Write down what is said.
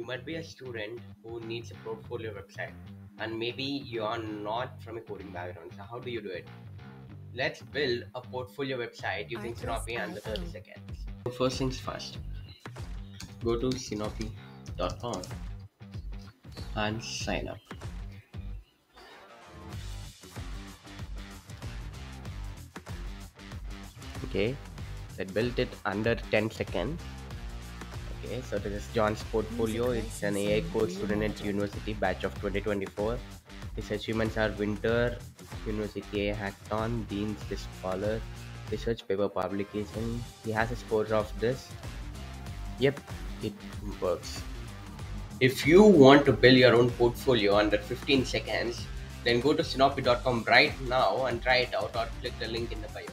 you might be a student who needs a portfolio website and maybe you're not from a coding background. So how do you do it? Let's build a portfolio website using Synoppy under 30 seconds. So first things first, go to synoppy.com and sign up. Okay, I built it under 10 seconds Okay, so this is John's portfolio. It's an AI course student at University batch of 2024. His achievements are Winter University AI Hackathon, Dean's Scholar, research paper publication. He has a score of this. Yep, it works. If you want to build your own portfolio under 15 seconds, then go to synoppy.com right now and try it out or click the link in the bio.